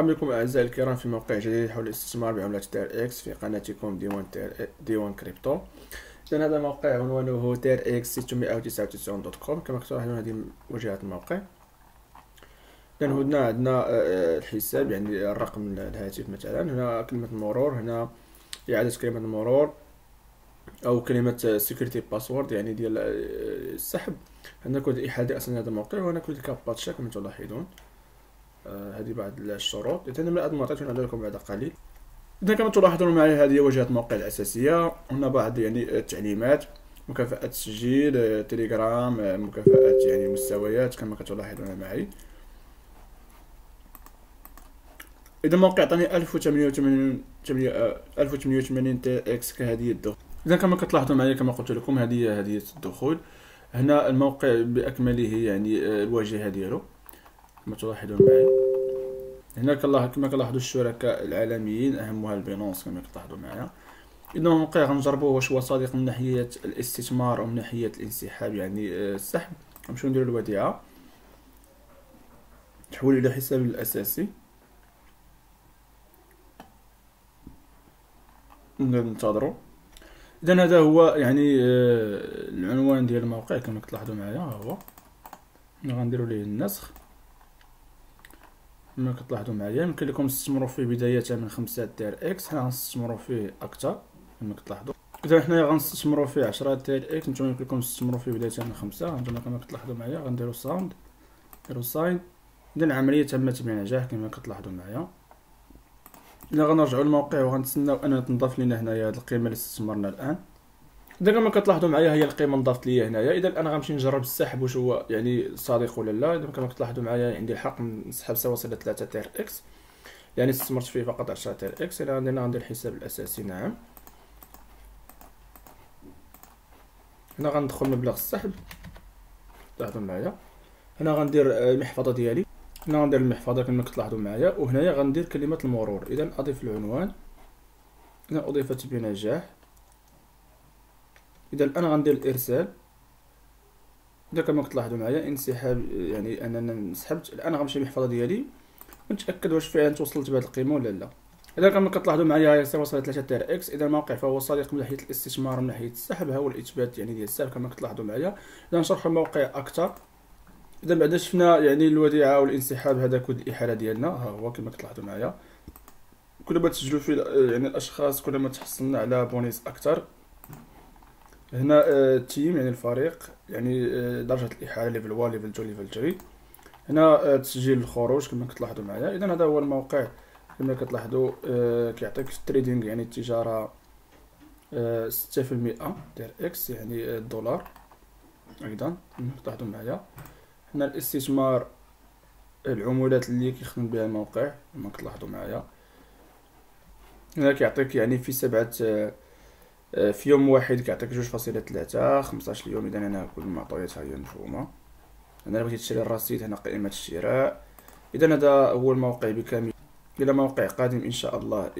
مرحبا بكم أعزائي الكرام في موقع جديد حول الاستثمار بعملة TRX في قناتكم ديوان تير ديوان كريبتو. اذا هذا الموقع عنوانه TRX 699 dot com. كما تلاحظون هذه واجهة الموقع. اذا هنا عندنا آه، الحساب يعني الرقم الهاتف مثلا. هنا كلمة المرور هنا إعادة كلمة المرور أو كلمة security password يعني ديال آه، السحب. هنا كود الإحالة أصلا هذا الموقع وهنا كود كاباتشا كما تلاحظون. هذه بعض الشروط. من ما عطيتهم لكم بعد قليل. اذا كما تلاحظون معي هذه واجهه الموقع الأساسية. هنا بعض يعني التعليمات مكافأة تسجيل آه، تليجرام آه، مكافأة يعني مستويات كما كتلاحظون معي. اذا الموقع عطاني 1088 1088 تي إكس كهديه الدخول. اذا كما كتلاحظوا معي كما قلت لكم هذه هديه الدخول. هنا الموقع بأكمله يعني الواجهه ديالو كما تلاحظون معي هنا كما كنلاحظوا الشركاء العالميين اهمها البينونس كما كتلاحظوا معايا. اذا الموقع غنجربوه واش هو صديق من ناحية الاستثمار أو من ناحية الانسحاب يعني آه، السحب. نمشيو نديرو الوديعة؟ تحول إلى حساب الأساسي. ننتظروا. اذا هذا هو يعني آه، العنوان ديال الموقع كما كتلاحظوا معايا ها هو. غنديرو ليه النسخ. كما كتلاحظوا معايا يمكن لكم تستثمروا فيه بداية من خمسة TRX حنا غنستثمروا فيه أكثر كما كتلاحظوا إذا حنايا غنستثمروا فيه عشرة TRX نتوما يمكن لكم تستثمروا فيه بداية من خمسة. هانتوما كما كتلاحظوا معايا غنديروا send نديروا sign اذا العملية تمت بنجاح كما كتلاحظوا معايا. اذا غنرجعوا للموقع وغنتسناو ان تنضاف لنا هنايا هاد القيمة اللي استثمرنا الآن. اذا كما كتلاحظوا معايا هي القيمة نضافت ليا هنايا. إذا أنا غنمشي نجرب السحب واش هو يعني صادق ولا لا. اذا كما كتلاحظوا معايا عندي الحق نسحب سواصل 3 TRX. يعني استثمرت فيه فقط 10 TRX. إذا عندنا غندير الحساب الأساسي نعم. هنا غندخل مبلغ السحب. لاحظوا معايا. هنا غندير المحفظة ديالي. هنا غندير المحفظة كما كتلاحظوا معايا. وهنايا غندير كلمة المرور. إذا أضيف العنوان. هنا أضيفت بنجاح. إذا أنا غندير الإرسال. إذا كما كتلاحظوا معايا انسحاب يعني أننا سحبت الآن غنمشي للمحفظة ديالي. ونتأكد واش فعلا توصلت بهذه القيمة ولا لا. إذا كما كتلاحظوا معايا هي وصلت 3 TRX. إذا الموقع فهو صادق من ناحية الاستثمار من ناحية السحب ها هو الإثبات يعني ديال السحب كما كتلاحظوا معايا. إذا نشرح الموقع أكثر. إذا بعدا شفنا يعني الوديعة والانسحاب هذا كود الإحالة ديالنا. ها هو كما كتلاحظوا معايا. كل ما تسجلوا فيه يعني الأشخاص كل ما تحصلنا على بونيس أكثر. هنا ال team آه، يعني الفريق يعني آه، درجة الإحالة level 1 level 2 level 3 هنا آه، تسجيل الخروج كما كتلاحظوا معايا. إذا هذا هو الموقع كما كتلاحظوا كيعطيك ال trading يعني في المئة ديال إكس يعني الدولار. أيضا كما كتلاحظوا معايا. هنا الاستثمار العمولات اللي كيخدم بها الموقع كما كتلاحظوا معايا. هنا كيعطيك يعني في سبعة آه، في يوم واحد كيعطيك جوج فاصلة ثلاثة خمسطاش اليوم اذا أنا كل المعطيات هي مفهومة. أنا بغيتي تشري الرصيد هنا قائمة الشراء. اذا هذا هو الموقع بكامل إلى موقع قادم إن شاء الله.